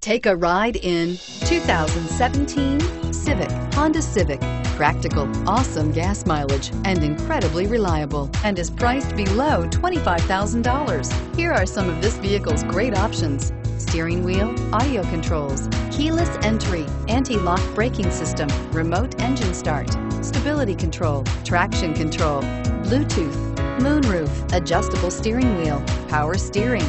Take a ride in 2017 Civic, Honda Civic. Practical, awesome gas mileage, and incredibly reliable, and is priced below $25,000. Here are some of this vehicle's great options. Steering wheel, audio controls, keyless entry, anti-lock braking system, remote engine start, stability control, traction control, Bluetooth, moonroof, adjustable steering wheel, power steering.